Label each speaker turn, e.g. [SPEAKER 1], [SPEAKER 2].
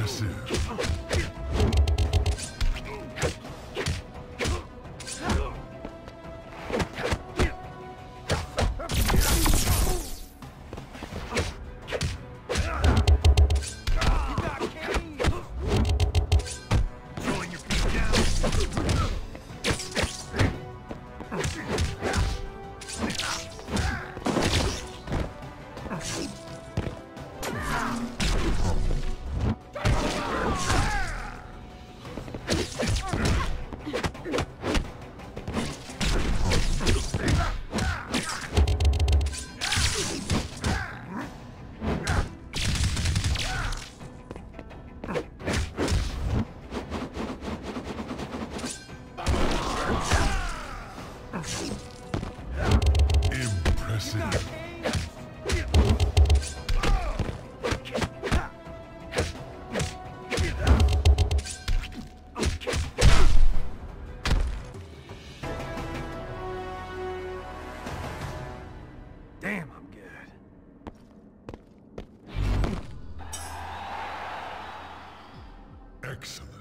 [SPEAKER 1] impressive. Impressive.
[SPEAKER 2] Damn, I'm good.
[SPEAKER 1] Excellent.